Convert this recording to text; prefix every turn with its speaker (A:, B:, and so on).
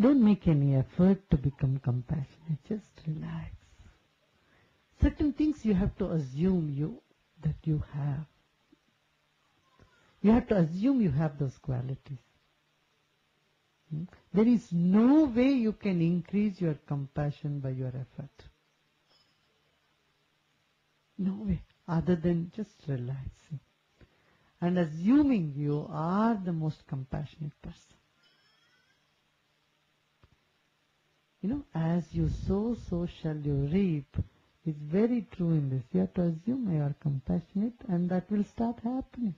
A: Don't make any effort to become compassionate. Just relax. Certain things you have to assume you that you have. You have to assume you have those qualities. Hmm? There is no way you can increase your compassion by your effort. No way, other than just relaxing and assuming you are the most compassionate person. You know, as you sow, so shall you reap. It's very true in this. You have to assume you are compassionate and that will start happening.